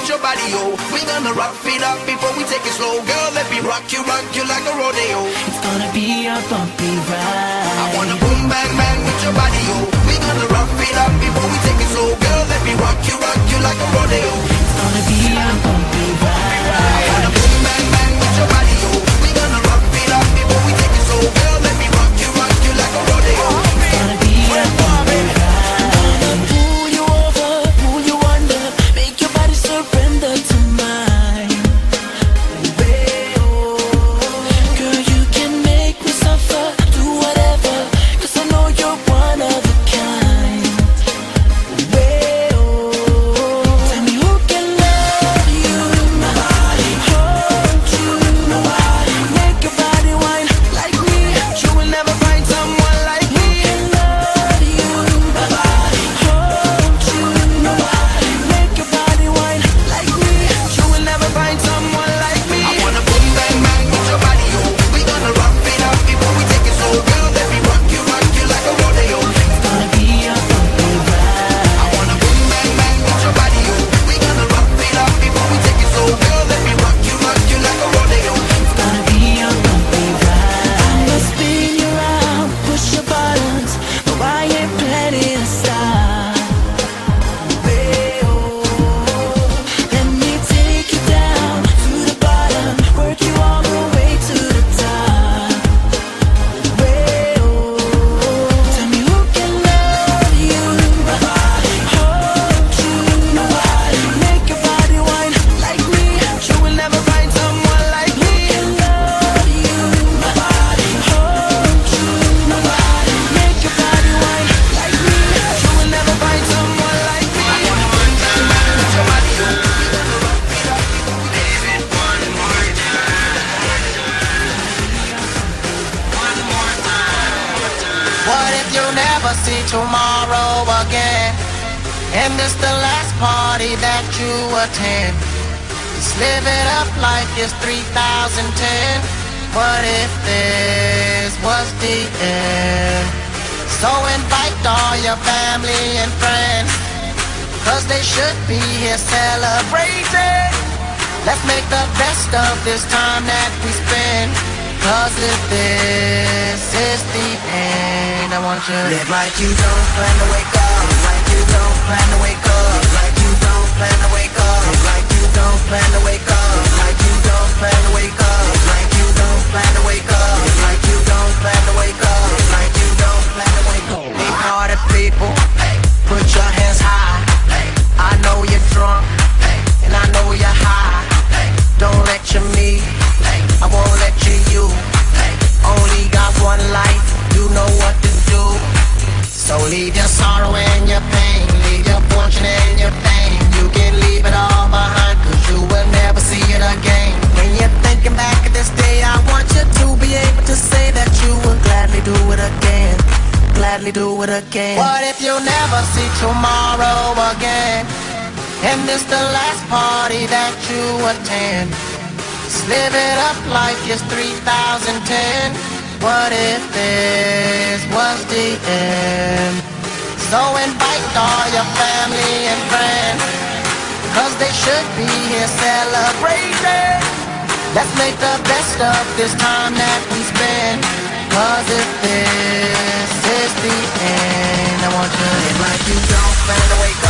with your body, yo. We gonna rock it up before we take it slow, girl. Let me rock you, rock you like a rodeo. It's gonna be a bumpy ride. I wanna boom bang bang with your body, yo. What if you never see tomorrow again? And this the last party that you attend? Just live it up like it's 3010. What if this was the end? So invite all your family and friends. Cause they should be here celebrating. Let's make the best of this time that we spend. Cause if this is the end, I want you live like you don't plan to wake up. Live Like you don't plan to wake up. Live Like you don't plan to wake up. Live Like you don't plan to wake up. Live Like you don't plan to wake up. Live Like you don't plan to wake up. Like you don't plan to wake up. Like you don't plan to wake up. Big hearted people, put your hands high. I know you're drunk, And this the last party that you attend. Just live it up like it's 3010. What if this was the end? So invite all your family and friends. Cause they should be here celebrating. Let's make the best of this time that we spend. Cause if this is the end, I want you to like you don't to wake up.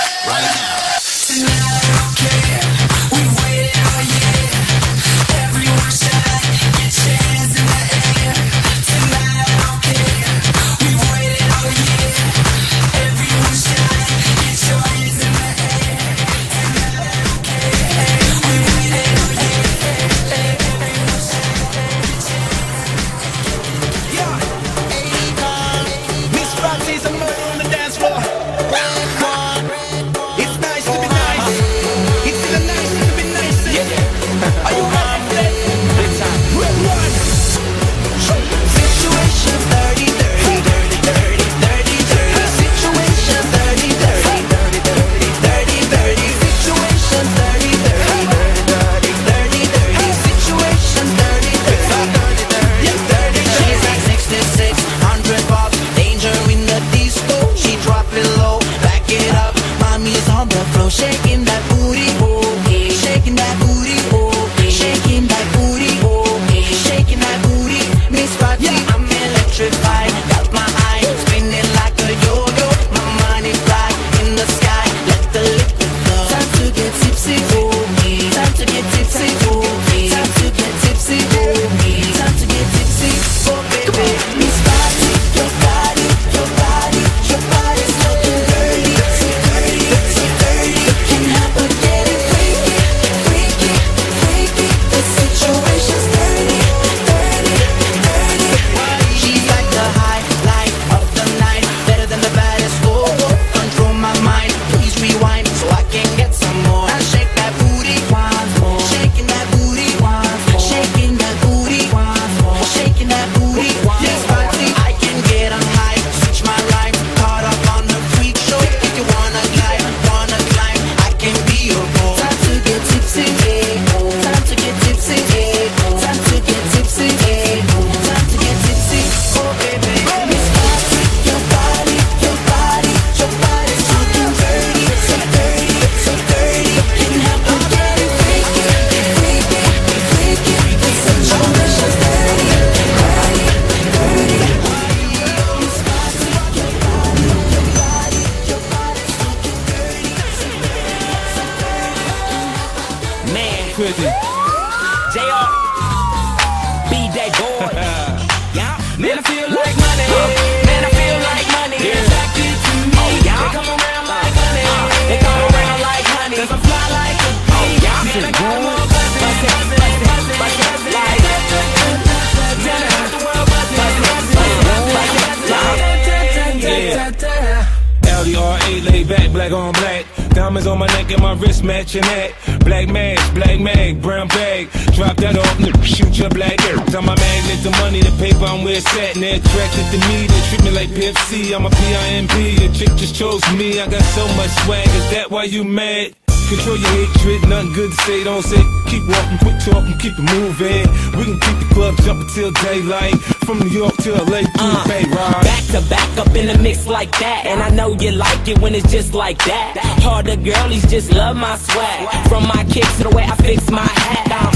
diamonds on my neck and my wrist matching that. Black mask, black mag, brown bag. Drop that off, shoot your black girl. I'm a magnet, the money, the paper, I'm with it's. And They attracted to me, they treat me like PFC. I'm a PIMP, a chick just chose me. I got so much swag, is that why you mad? Control your hatred, nothing good to say, don't say. Keep walking, quit talking, keep it moving. We can keep the club jumping till daylight. From New York to LA, to uh, the Bay Back to back up in the mix like that. And I know you like it when it's just like that. Harder the girlies just love my swag. From my kicks to the way I fix my hat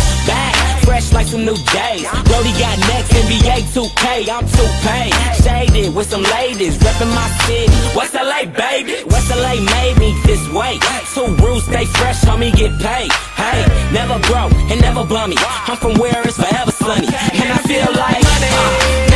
fresh like some new J's. Brody got next, NBA 2K, I'm 2K. Shaded with some ladies, reppin' my city. West LA, baby. West LA made me this way. Two rules, stay fresh, homie, get paid. Hey, never broke and never bummy. I'm from where it's forever sunny. And I feel like... money.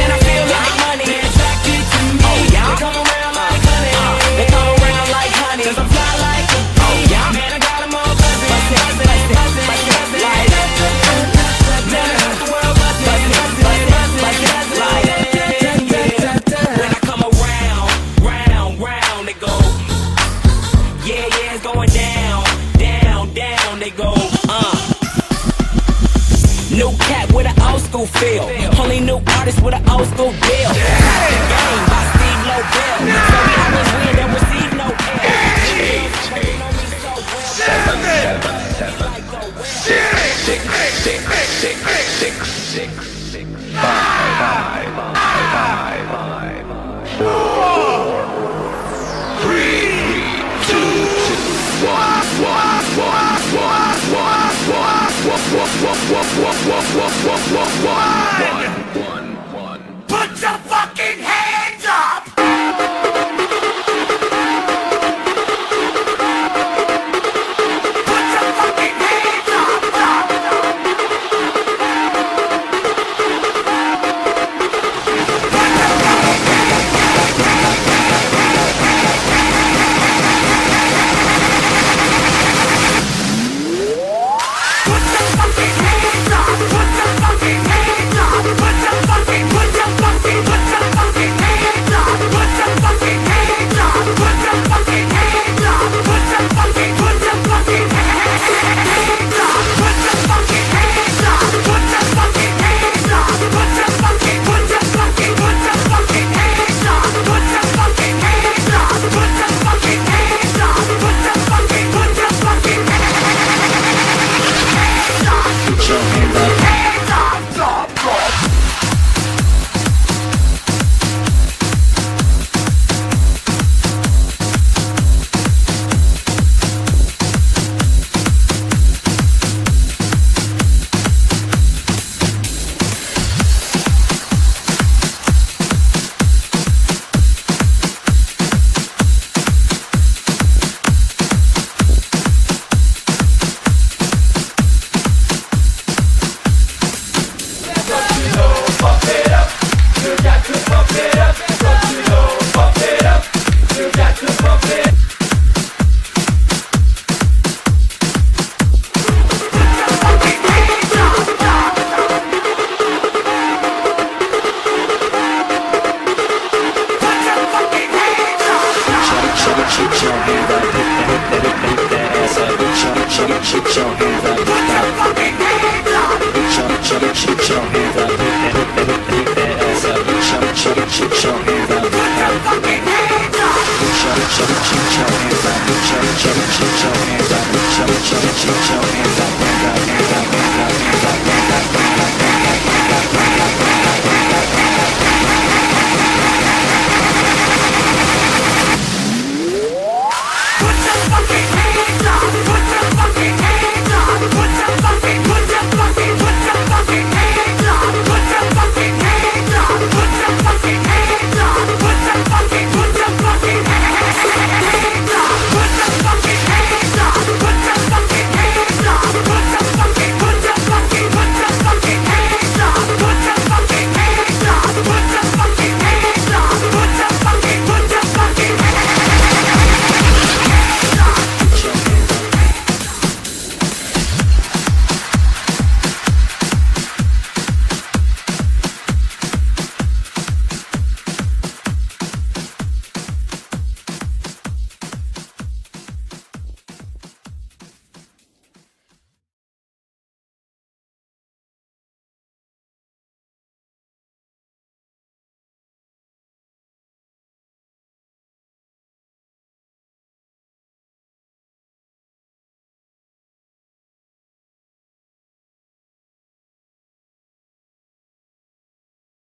Chicho.